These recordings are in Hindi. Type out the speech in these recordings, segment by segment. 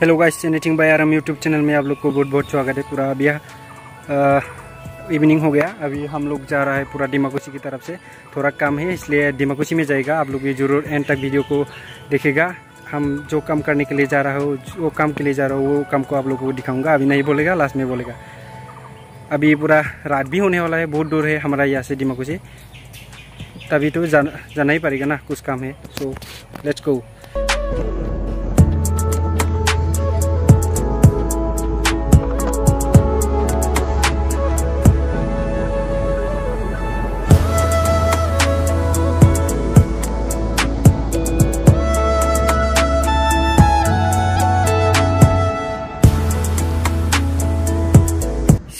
Hello guys anything by Aaram YouTube channel में आप लोग को बहुत बहुत स्वागत है, पूरा अभी इवनिंग हो गया। अभी हम लोग जा रहा है पूरा डिमाकुशी की तरफ़ से। थोड़ा काम है, इसलिए डिमाकुशी में जाएगा। आप लोग ये ज़रूर एंड तक वीडियो को देखेगा। हम जो काम करने के लिए जा रहा हो वो काम के लिए जा रहा हो, वो काम को आप लोगों को दिखाऊँगा। अभी नहीं बोलेगा लास्ट में बोलेगा। अभी पूरा रात भी होने वाला है, बहुत दूर है हमारा यहाँ से डिमाकुशी तभी तो जाना जाना ही पड़ेगा ना, कुछ काम है। सो लेट्स गो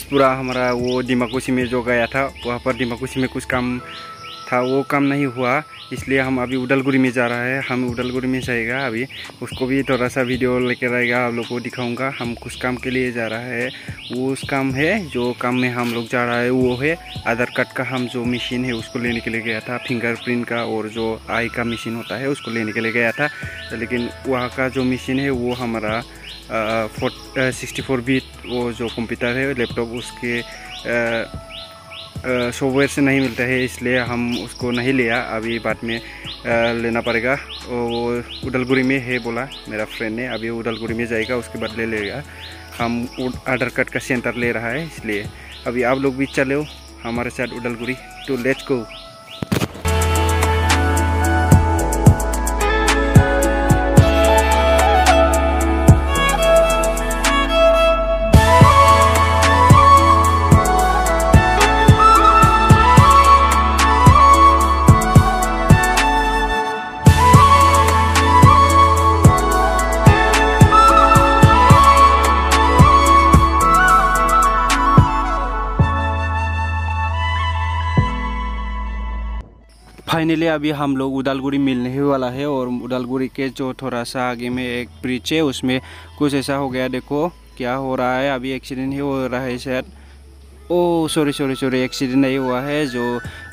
पूरा हमारा वो डिमाकुसी में जो गया था वहाँ पर डिमाकुसी में कुछ काम था वो काम नहीं हुआ इसलिए हम अभी उडलगुड़ी में जा रहा है। हम उडलगुड़ी में जाएगा अभी उसको भी थोड़ा सा वीडियो लेकर आएगा आप लोग को दिखाऊँगा। हम कुछ काम के लिए जा रहा है। वो उस काम है जो काम में हम लोग जा रहा है वो है आधार कार्ड का हम जो मशीन है उसको लेने के लिए गया था। फिंगरप्रिंट का और जो आई का मशीन होता है उसको लेने के लिए गया था। लेकिन वहाँ का जो मशीन है वो हमारा फोट सिक्सटी फोर वो जो कंप्यूटर है लैपटॉप उसके आ, सॉफ्टवेयर से नहीं मिलता है, इसलिए हम उसको नहीं लिया। अभी बाद में लेना पड़ेगा। वो उडलगुरी में है बोला मेरा फ्रेंड ने। अभी उडलगुरी में जाएगा, उसके बाद ले लेगा। हम आधार कार्ड का सेंटर ले रहा है, इसलिए। अभी आप लोग भी चले हो, हमारे साथ उदलगुरी टू लेट्स गो तो फाइनली अभी हम लोग उदालगुड़ी मिलने ही वाला है और उदालगुड़ी के जो थोड़ा सा आगे में एक ब्रिज है, उसमें कुछ ऐसा हो गया, देखो क्या हो रहा है। अभी एक्सीडेंट ही हो रहा है शायद। ओ सॉरी सॉरी सॉरी एक्सीडेंट नहीं हुआ है, जो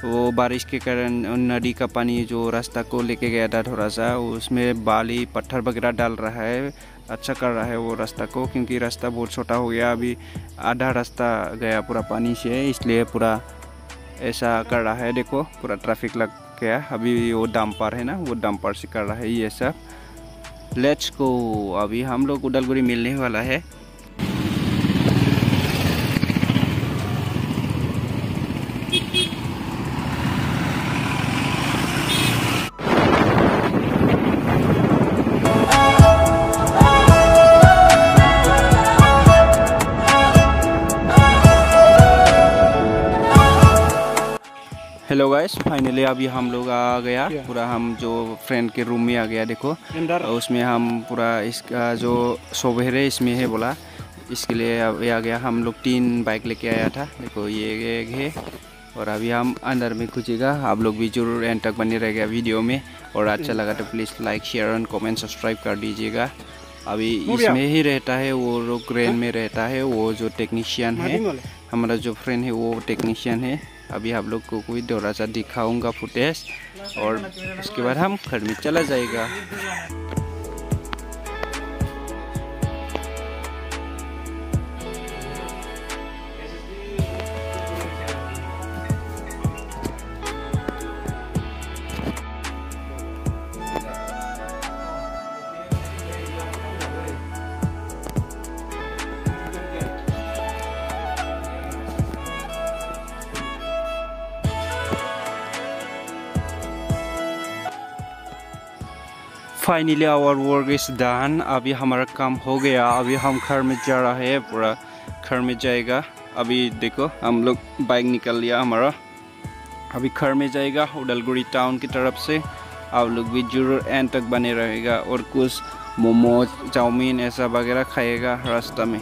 वो बारिश के कारण नदी का पानी जो रास्ता को लेके गया था थोड़ा सा, उसमें बाली, पत्थर वगैरह डाल रहा है। अच्छा कर रहा है वो रास्ता को, क्योंकि रास्ता बहुत छोटा हो गया। अभी आधा रास्ता गया पूरा पानी से, इसलिए पूरा ऐसा कर रहा है। देखो, पूरा ट्रैफ़िक लग क्या अभी वो डंपर है ना, वो डंपर से कर रहा है ये सब। लेट्स को अभी हम लोग उदलगुरी मिलने वाला है। हेलो गाइस फाइनली अभी हम लोग आ गया। पूरा हम जो फ्रेंड के रूम में आ गया देखो। उसमें हम पूरा इसका जो सोबेरे इसमें है बोला। इसके लिए अभी आ गया। हम लोग तीन बाइक लेके आया था। देखो ये एक है। और अभी हम अंदर में खुजेगा आप लोग भी ज़रूर एंड तक बने रहेगा वीडियो में। और अच्छा लगा तो please like share and comment subscribe कर दीजिएगा। अभी इसमें ही रहता है वो लोग ग्रेन में रहता है। वो जो टेक्नीशियन है हमारा जो फ्रेंड है वो टेक्नीशियन है। अभी हम लोग को कोई दौरा सा दिखाऊँगा फुटेज और उसके बाद हम घर में चला जाएगा। Finally our work is done अभी हमारा काम हो गया। अभी हम घर में जा रहा है, पूरा घर में जाएगा। अभी देखो, हम लोग बाइक निकल लिया हमारा। अभी घर में जाएगा, उदलगुड़ी टाउन की तरफ़ से। आप लोग भी ज़रूर एंड तक बने रहेगा और कुछ मोमोज, चाउमीन ऐसा वगैरह खाएगा रास्ता में।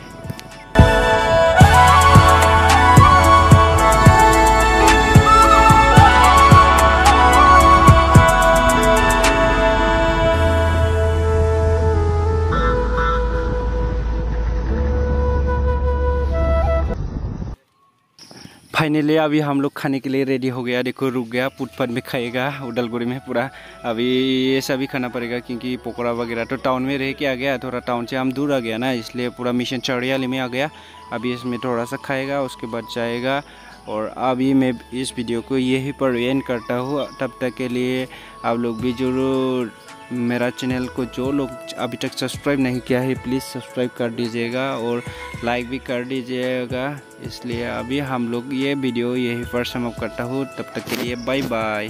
फाइनली अभी हम लोग खाने के लिए रेडी हो गया। देखो, रुक गया पुटपट में खाएगा उदलगुरी में पूरा। अभी ये सभी खाना पड़ेगा क्योंकि पकौड़ा वगैरह तो टाउन में रह के आ गया, थोड़ा टाउन से हम दूर आ गया ना, इसलिए पूरा मिशन चढ़ियाली में आ गया। अभी इसमें थोड़ा सा खाएगा, उसके बाद जाएगा। और अभी मैं इस वीडियो को यही पर एंड करता हूँ। तब तक के लिए आप लोग भी ज़रूर मेरा चैनल को जो लोग अभी तक सब्सक्राइब नहीं किया है प्लीज़ सब्सक्राइब कर दीजिएगा और लाइक भी कर दीजिएगा। इसलिए अभी हम लोग ये वीडियो यहीं पर समाप्त करता हूँ। तब तक के लिए बाय बाय